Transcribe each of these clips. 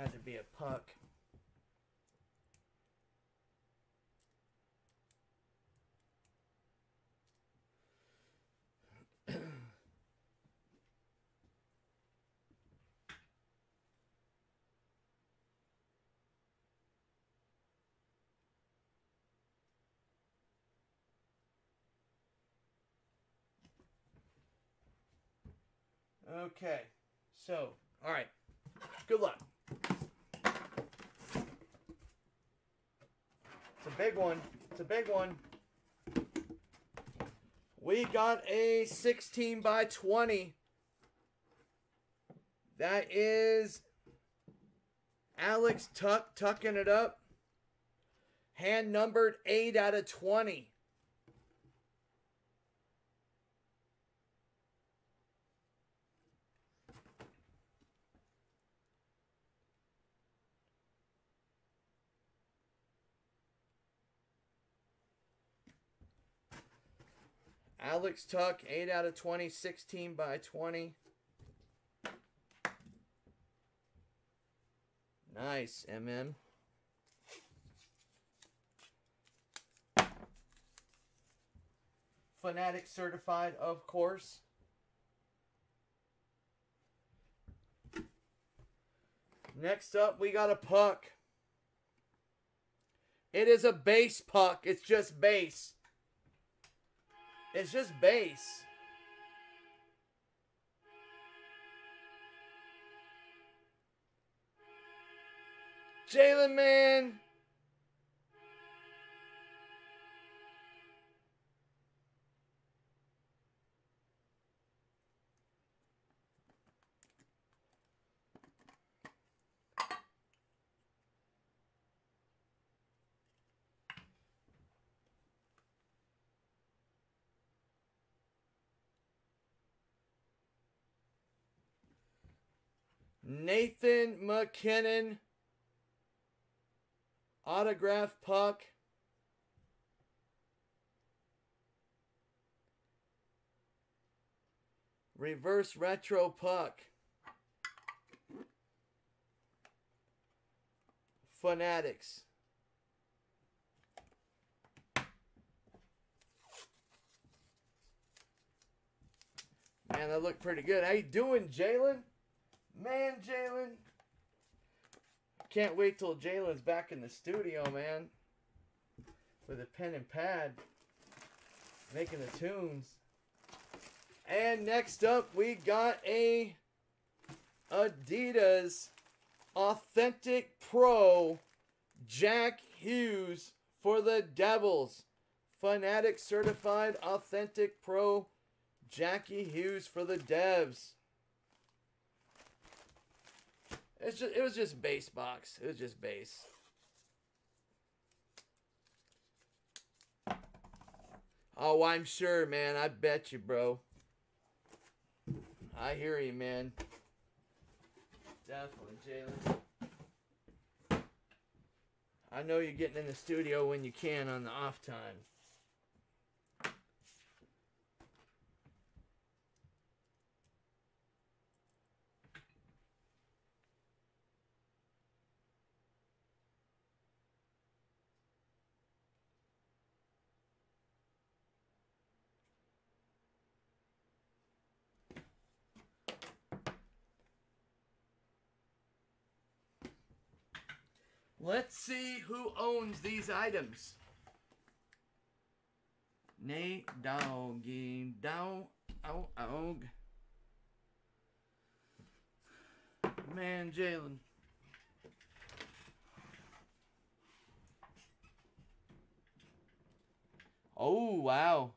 Had to be a puck. Okay. So, all right. Good luck. It's a big one. It's a big one. We got a 16 by 20. That is Alex Tuch tucking it up. Hand numbered 8 out of 20. Alex Tuch, 8 out of 20, 16 by 20. Nice, MM. Fanatic certified, of course. Next up, we got a puck. It is a base puck. It's just base. It's just bass. Jalen, man. Nathan MacKinnon. Autograph puck. Reverse retro puck. Fanatics. Man, that looked pretty good. How you doing, Jalen? Man, Jalen. Can't wait till Jalen's back in the studio, man. With a pen and pad. Making the tunes. And next up, we got a Adidas Authentic Pro Jack Hughes for the Devils. Fanatic Certified Authentic Pro Jackie Hughes for the Devs. It's just it was just base box. It was just base. Oh, I'm sure, man. I bet you, bro. I hear you, man. Definitely, Jalen. I know you're getting in the studio when you can on the off time. Let's see who owns these items. Nay doggy down oh oh Man Jalen. Oh wow.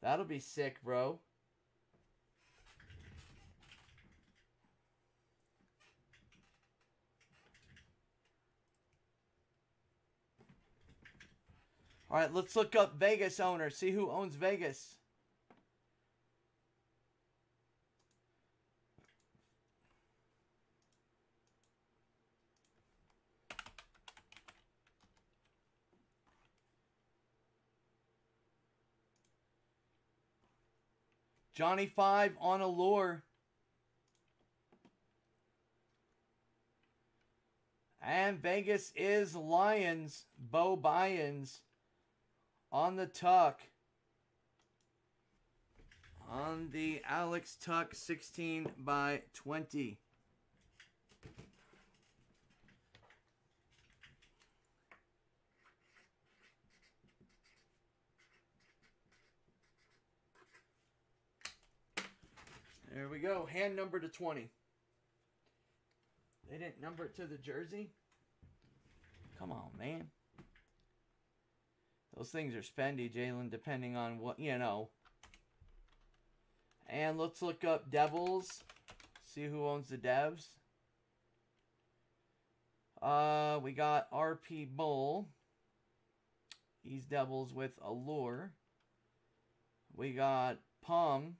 That'll be sick, bro. All right, let's look up Vegas owner. See who owns Vegas. Johnny Five on Allure. And Vegas is Lions. Bo Byans on the tuck. On the Alex Tuch 16 by 20. There we go. Hand number to 20. They didn't number it to the jersey? Come on, man. Those things are spendy, Jalen, depending on what, you know. And let's look up Devils. See who owns the Devs. Uh, we got RP Bull. He's Devils with Allure. We got Palm.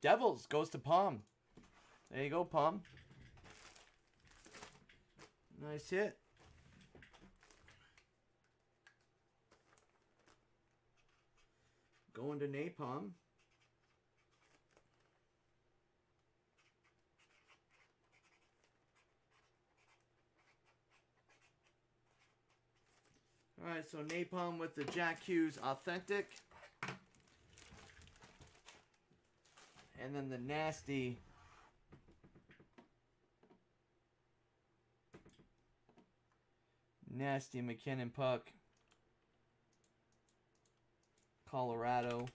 Devils goes to Palm. There you go, Palm. Nice hit. Going to Napalm. All right, so Napalm with the Jack Hughes Authentic. And then the nasty nasty MacKinnon puck. Colorado.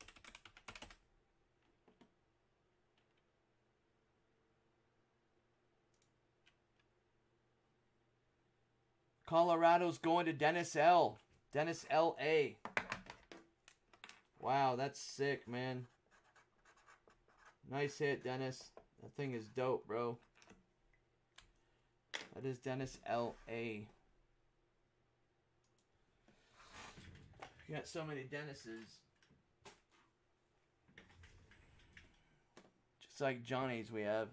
Colorado's going to Dennis L. Dennis L.A. Wow, that's sick, man. Nice hit, Dennis. That thing is dope, bro. That is Dennis L.A. Got so many Dennises. Like Johnny's we have.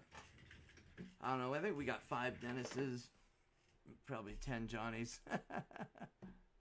I don't know, I think we got five Dennises. Probably ten Johnnies.